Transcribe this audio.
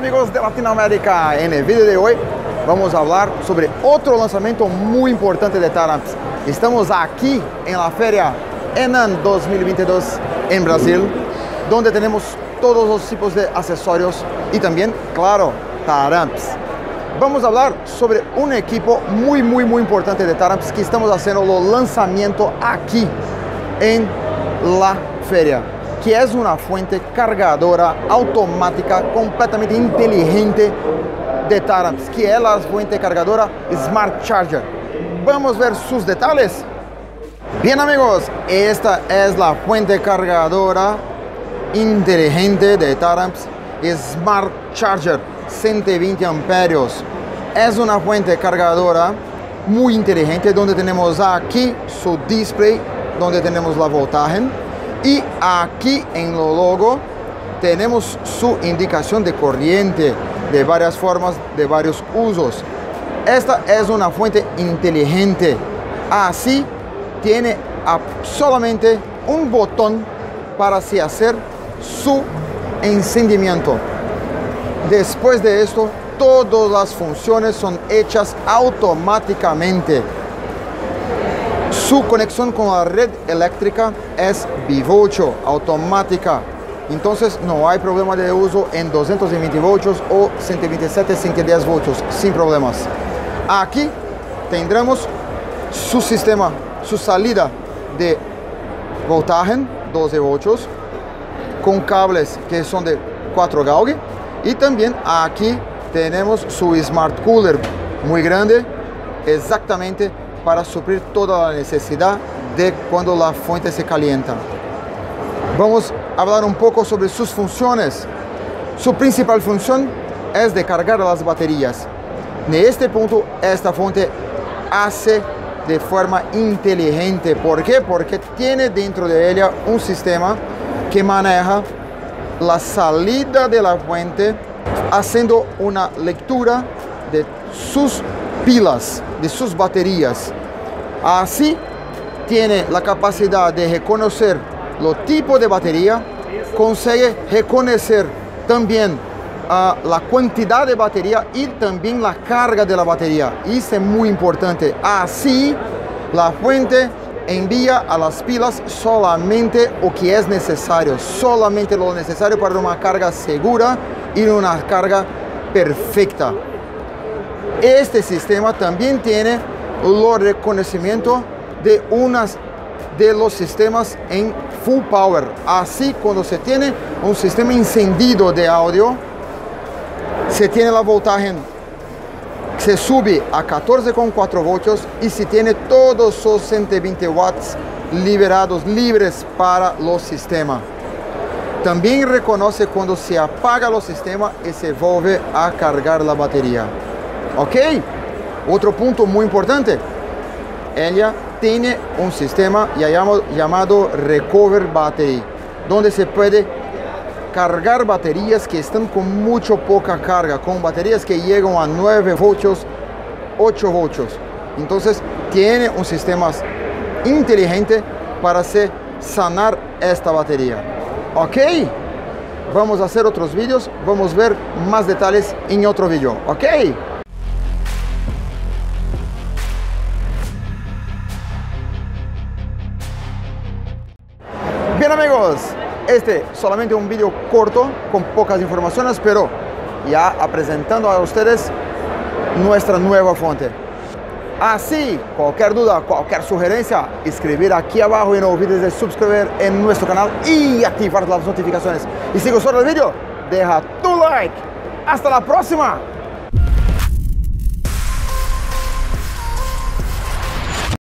amigos de Latinoamérica, en el video de hoy vamos a hablar sobre otro lanzamiento muy importante de Taramps. Estamos aquí en la feria Enan 2022 en Brasil, donde tenemos todos los tipos de accesorios y también, claro, Taramps. Vamos a hablar sobre un equipo muy, muy, muy importante de Taramps que estamos haciendo el lanzamiento aquí en la feria que es una fuente cargadora automática completamente inteligente de Taramps, que es la fuente cargadora Smart Charger. Vamos a ver sus detalles. Bien amigos, esta es la fuente cargadora inteligente de Taramps Smart Charger 120 amperios. Es una fuente cargadora muy inteligente donde tenemos aquí su display donde tenemos la voltaje y aquí en lo logo tenemos su indicación de corriente de varias formas, de varios usos. Esta es una fuente inteligente. Así tiene solamente un botón para hacer su encendimiento. Después de esto, todas las funciones son hechas automáticamente. Su conexión con la red eléctrica es bivoltio, automática. Entonces no hay problema de uso en 220 voltios o 127, 110 voltios, sin problemas. Aquí tendremos su sistema, su salida de voltaje, 12 voltios, con cables que son de 4 gauge. Y también aquí tenemos su Smart Cooler, muy grande, exactamente para suplir toda la necesidad de cuando la fuente se calienta. Vamos a hablar un poco sobre sus funciones. Su principal función es de cargar las baterías. En este punto, esta fuente hace de forma inteligente. ¿Por qué? Porque tiene dentro de ella un sistema que maneja la salida de la fuente haciendo una lectura de sus pilas, de sus baterías. Así tiene la capacidad de reconocer los tipos de batería, consigue reconocer también uh, la cantidad de batería y también la carga de la batería. Eso es muy importante. Así la fuente envía a las pilas solamente lo que es necesario, solamente lo necesario para una carga segura y una carga perfecta. Este sistema también tiene el reconocimiento de unas de los sistemas en full power. Así cuando se tiene un sistema encendido de audio, se tiene la voltaje, se sube a 14,4 voltios y se tiene todos sus 120 watts liberados, libres para los sistemas. También reconoce cuando se apaga los sistemas y se vuelve a cargar la batería. ¿Ok? Otro punto muy importante, ella tiene un sistema llamado Recover Battery, donde se puede cargar baterías que están con mucho poca carga, con baterías que llegan a 9 voltios, 8 voltios. Entonces tiene un sistema inteligente para hacer sanar esta batería. ¿Ok? Vamos a hacer otros vídeos, vamos a ver más detalles en otro vídeo. ¿Ok? Bien amigos, este solamente un vídeo corto con pocas informaciones, pero ya presentando a ustedes nuestra nueva fuente. Así, cualquier duda, cualquier sugerencia, escribir aquí abajo y no olvides de suscribir en nuestro canal y activar las notificaciones. Y si gustó el vídeo, deja tu like. Hasta la próxima.